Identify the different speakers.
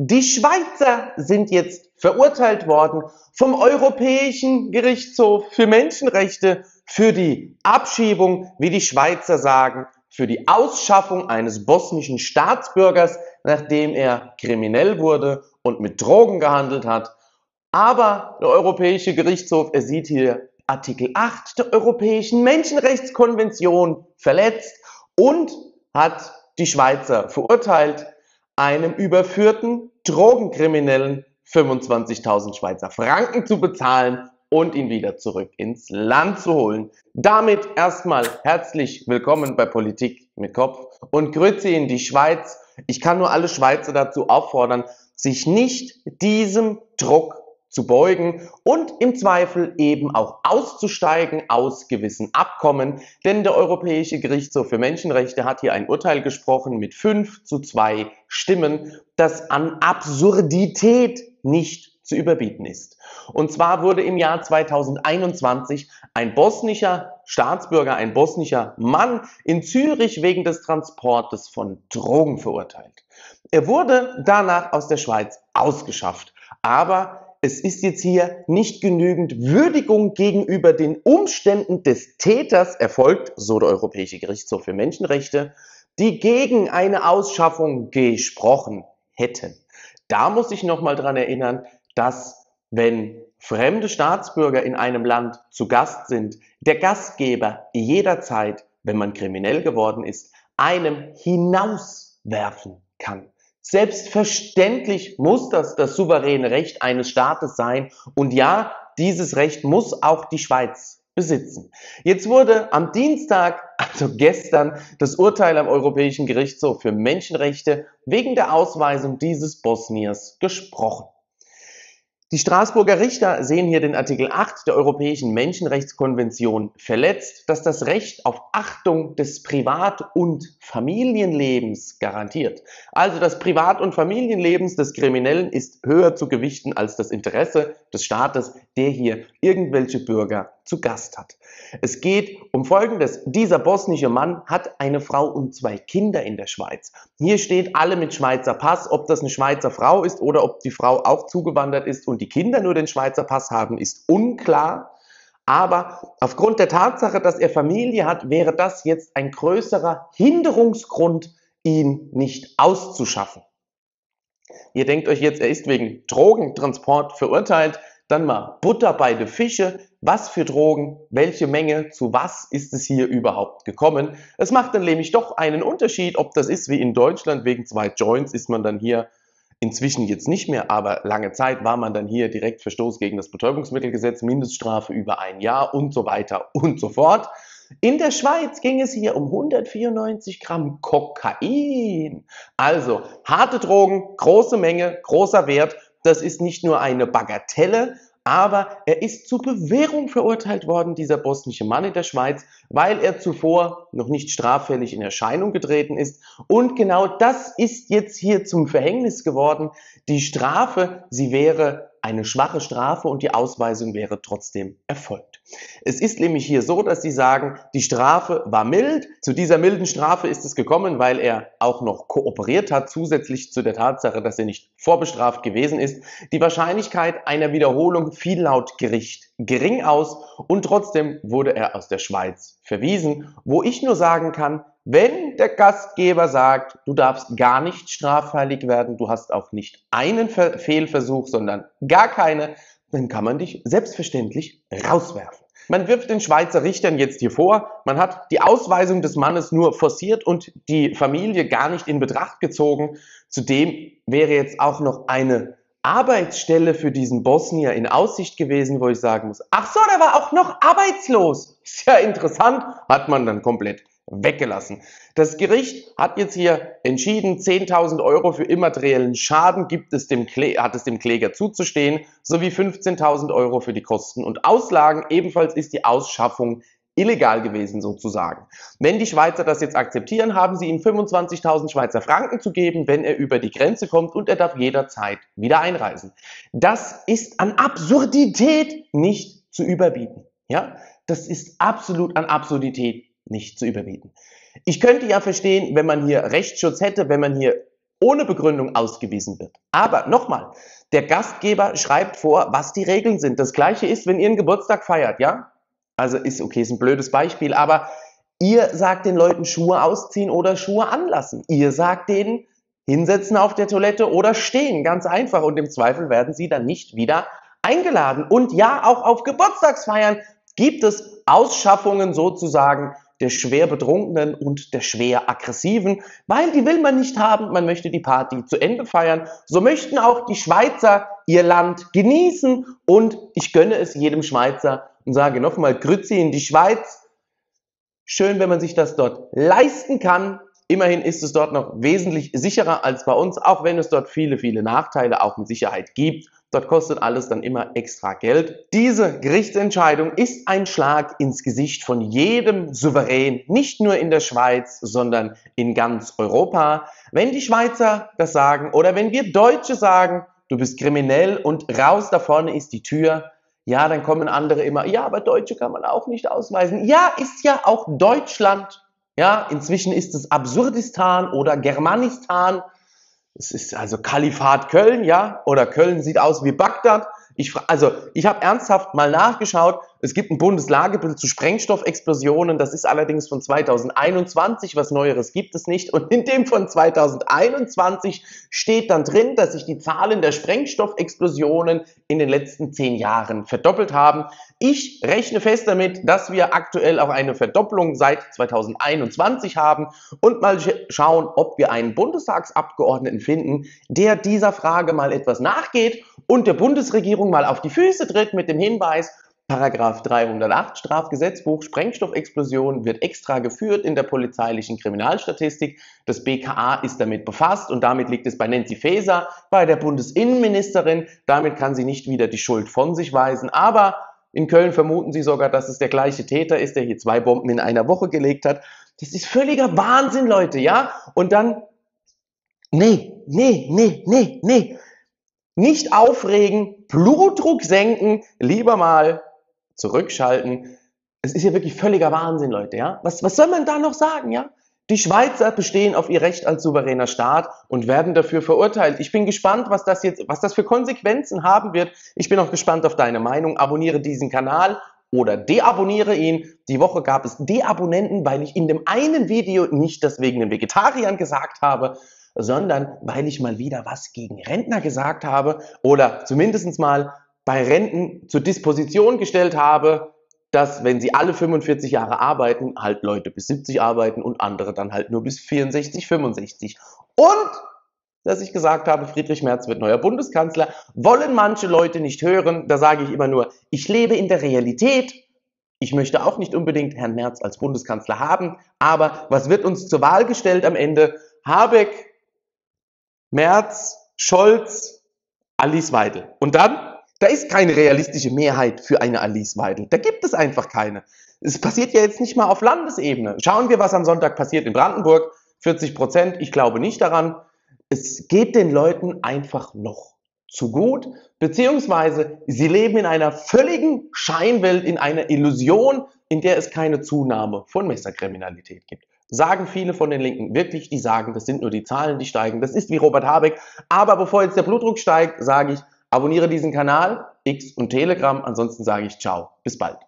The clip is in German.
Speaker 1: Die Schweizer sind jetzt verurteilt worden vom Europäischen Gerichtshof für Menschenrechte für die Abschiebung, wie die Schweizer sagen, für die Ausschaffung eines bosnischen Staatsbürgers, nachdem er kriminell wurde und mit Drogen gehandelt hat. Aber der Europäische Gerichtshof, er sieht hier Artikel 8 der Europäischen Menschenrechtskonvention verletzt und hat die Schweizer verurteilt, einem überführten Drogenkriminellen 25.000 Schweizer Franken zu bezahlen und ihn wieder zurück ins Land zu holen. Damit erstmal herzlich willkommen bei Politik mit Kopf und Grüße in die Schweiz. Ich kann nur alle Schweizer dazu auffordern, sich nicht diesem Druck zu beugen und im Zweifel eben auch auszusteigen aus gewissen Abkommen, denn der Europäische Gerichtshof für Menschenrechte hat hier ein Urteil gesprochen mit fünf zu zwei Stimmen, das an Absurdität nicht zu überbieten ist. Und zwar wurde im Jahr 2021 ein bosnischer Staatsbürger, ein bosnischer Mann in Zürich wegen des Transportes von Drogen verurteilt. Er wurde danach aus der Schweiz ausgeschafft, aber es ist jetzt hier nicht genügend Würdigung gegenüber den Umständen des Täters erfolgt, so der Europäische Gerichtshof für Menschenrechte, die gegen eine Ausschaffung gesprochen hätten. Da muss ich nochmal dran erinnern, dass wenn fremde Staatsbürger in einem Land zu Gast sind, der Gastgeber jederzeit, wenn man kriminell geworden ist, einem hinauswerfen kann. Selbstverständlich muss das das souveräne Recht eines Staates sein. Und ja, dieses Recht muss auch die Schweiz besitzen. Jetzt wurde am Dienstag, also gestern, das Urteil am Europäischen Gerichtshof für Menschenrechte wegen der Ausweisung dieses Bosniers gesprochen. Die Straßburger Richter sehen hier den Artikel 8 der Europäischen Menschenrechtskonvention verletzt, das das Recht auf Achtung des Privat- und Familienlebens garantiert. Also das Privat- und Familienlebens des Kriminellen ist höher zu gewichten als das Interesse des Staates, der hier irgendwelche Bürger zu Gast hat. Es geht um Folgendes. Dieser bosnische Mann hat eine Frau und zwei Kinder in der Schweiz. Hier steht alle mit Schweizer Pass. Ob das eine Schweizer Frau ist oder ob die Frau auch zugewandert ist und die Kinder nur den Schweizer Pass haben, ist unklar. Aber aufgrund der Tatsache, dass er Familie hat, wäre das jetzt ein größerer Hinderungsgrund, ihn nicht auszuschaffen. Ihr denkt euch jetzt, er ist wegen Drogentransport verurteilt dann mal Butter bei den Fische. Was für Drogen, welche Menge, zu was ist es hier überhaupt gekommen? Es macht dann nämlich doch einen Unterschied, ob das ist wie in Deutschland, wegen zwei Joints ist man dann hier Inzwischen jetzt nicht mehr, aber lange Zeit war man dann hier direkt Verstoß gegen das Betäubungsmittelgesetz, Mindeststrafe über ein Jahr und so weiter und so fort. In der Schweiz ging es hier um 194 Gramm Kokain. Also harte Drogen, große Menge, großer Wert das ist nicht nur eine Bagatelle, aber er ist zur Bewährung verurteilt worden, dieser bosnische Mann in der Schweiz, weil er zuvor noch nicht straffällig in Erscheinung getreten ist. Und genau das ist jetzt hier zum Verhängnis geworden. Die Strafe, sie wäre eine schwache Strafe und die Ausweisung wäre trotzdem erfolgt. Es ist nämlich hier so, dass sie sagen, die Strafe war mild. Zu dieser milden Strafe ist es gekommen, weil er auch noch kooperiert hat, zusätzlich zu der Tatsache, dass er nicht vorbestraft gewesen ist. Die Wahrscheinlichkeit einer Wiederholung fiel laut Gericht gering aus und trotzdem wurde er aus der Schweiz verwiesen, wo ich nur sagen kann, wenn der Gastgeber sagt, du darfst gar nicht straffällig werden, du hast auch nicht einen Fehlversuch, sondern gar keine, dann kann man dich selbstverständlich rauswerfen. Man wirft den Schweizer Richtern jetzt hier vor, man hat die Ausweisung des Mannes nur forciert und die Familie gar nicht in Betracht gezogen. Zudem wäre jetzt auch noch eine Arbeitsstelle für diesen Bosnier in Aussicht gewesen, wo ich sagen muss, ach so, der war auch noch arbeitslos. Ist ja interessant, hat man dann komplett weggelassen. Das Gericht hat jetzt hier entschieden, 10.000 Euro für immateriellen Schaden gibt es dem hat es dem Kläger zuzustehen, sowie 15.000 Euro für die Kosten und Auslagen. Ebenfalls ist die Ausschaffung illegal gewesen sozusagen. Wenn die Schweizer das jetzt akzeptieren, haben sie ihm 25.000 Schweizer Franken zu geben, wenn er über die Grenze kommt und er darf jederzeit wieder einreisen. Das ist an Absurdität nicht zu überbieten. Ja, das ist absolut an Absurdität nicht zu überbieten. Ich könnte ja verstehen, wenn man hier Rechtsschutz hätte, wenn man hier ohne Begründung ausgewiesen wird. Aber nochmal, der Gastgeber schreibt vor, was die Regeln sind. Das gleiche ist, wenn ihr einen Geburtstag feiert, ja? Also ist okay, ist ein blödes Beispiel, aber ihr sagt den Leuten Schuhe ausziehen oder Schuhe anlassen. Ihr sagt denen hinsetzen auf der Toilette oder stehen, ganz einfach. Und im Zweifel werden sie dann nicht wieder eingeladen. Und ja, auch auf Geburtstagsfeiern gibt es Ausschaffungen sozusagen der schwer Betrunkenen und der schwer Aggressiven, weil die will man nicht haben, man möchte die Party zu Ende feiern. So möchten auch die Schweizer ihr Land genießen und ich gönne es jedem Schweizer und sage nochmal Grüezi in die Schweiz. Schön, wenn man sich das dort leisten kann. Immerhin ist es dort noch wesentlich sicherer als bei uns, auch wenn es dort viele, viele Nachteile auch mit Sicherheit gibt. Dort kostet alles dann immer extra Geld. Diese Gerichtsentscheidung ist ein Schlag ins Gesicht von jedem Souverän, nicht nur in der Schweiz, sondern in ganz Europa. Wenn die Schweizer das sagen oder wenn wir Deutsche sagen, du bist kriminell und raus da vorne ist die Tür, ja, dann kommen andere immer, ja, aber Deutsche kann man auch nicht ausweisen. Ja, ist ja auch Deutschland. Ja, inzwischen ist es Absurdistan oder Germanistan. Es ist also Kalifat Köln, ja, oder Köln sieht aus wie Bagdad. Ich, also, ich habe ernsthaft mal nachgeschaut. Es gibt ein Bundeslagebild zu Sprengstoffexplosionen. Das ist allerdings von 2021. Was Neueres gibt es nicht. Und in dem von 2021 steht dann drin, dass sich die Zahlen der Sprengstoffexplosionen in den letzten zehn Jahren verdoppelt haben. Ich rechne fest damit, dass wir aktuell auch eine Verdopplung seit 2021 haben und mal schauen, ob wir einen Bundestagsabgeordneten finden, der dieser Frage mal etwas nachgeht und der Bundesregierung mal auf die Füße tritt mit dem Hinweis, Paragraph 308 Strafgesetzbuch Sprengstoffexplosion wird extra geführt in der polizeilichen Kriminalstatistik. Das BKA ist damit befasst und damit liegt es bei Nancy Faeser, bei der Bundesinnenministerin. Damit kann sie nicht wieder die Schuld von sich weisen. Aber in Köln vermuten sie sogar, dass es der gleiche Täter ist, der hier zwei Bomben in einer Woche gelegt hat. Das ist völliger Wahnsinn, Leute, ja? Und dann, nee, nee, nee, nee, nee. Nicht aufregen, Blutdruck senken, lieber mal zurückschalten. Es ist ja wirklich völliger Wahnsinn, Leute, ja? Was, was soll man da noch sagen, ja? Die Schweizer bestehen auf ihr Recht als souveräner Staat und werden dafür verurteilt. Ich bin gespannt, was das jetzt, was das für Konsequenzen haben wird. Ich bin auch gespannt auf deine Meinung. Abonniere diesen Kanal oder deabonniere ihn. Die Woche gab es Deabonnenten, weil ich in dem einen Video nicht das wegen den Vegetariern gesagt habe, sondern weil ich mal wieder was gegen Rentner gesagt habe oder zumindest mal bei Renten zur Disposition gestellt habe, dass wenn sie alle 45 Jahre arbeiten, halt Leute bis 70 arbeiten und andere dann halt nur bis 64, 65. Und dass ich gesagt habe, Friedrich Merz wird neuer Bundeskanzler, wollen manche Leute nicht hören. Da sage ich immer nur, ich lebe in der Realität. Ich möchte auch nicht unbedingt Herrn Merz als Bundeskanzler haben, aber was wird uns zur Wahl gestellt am Ende? Habeck, Merz, Scholz, Alice Weidel. Und dann da ist keine realistische Mehrheit für eine Alice Weidel. Da gibt es einfach keine. Es passiert ja jetzt nicht mal auf Landesebene. Schauen wir, was am Sonntag passiert in Brandenburg. 40 Prozent, ich glaube nicht daran. Es geht den Leuten einfach noch zu gut, beziehungsweise sie leben in einer völligen Scheinwelt, in einer Illusion, in der es keine Zunahme von Messerkriminalität gibt. Sagen viele von den Linken wirklich, die sagen, das sind nur die Zahlen, die steigen. Das ist wie Robert Habeck. Aber bevor jetzt der Blutdruck steigt, sage ich, Abonniere diesen Kanal, X und Telegram. Ansonsten sage ich ciao. Bis bald.